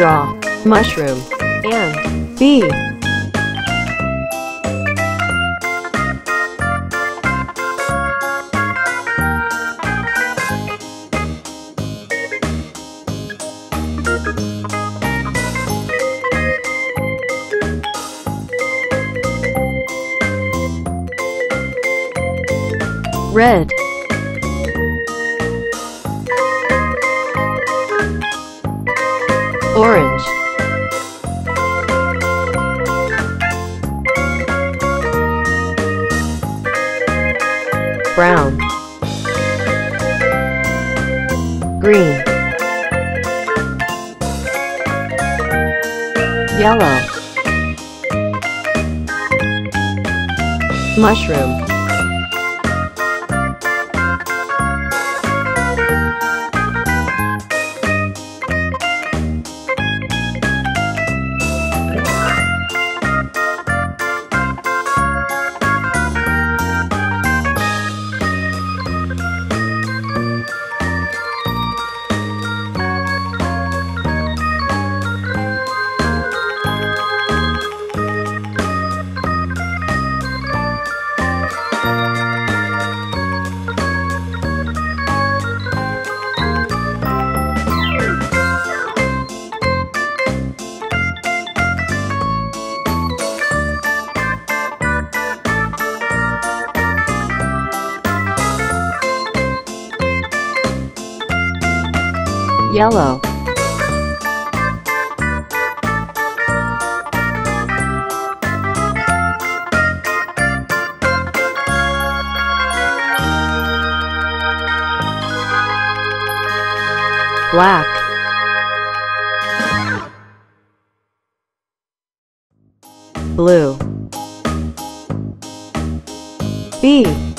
draw, mushroom, and B. Red. Orange. Brown. Green. Yellow. Mushroom. Yellow. Black. Blue. B.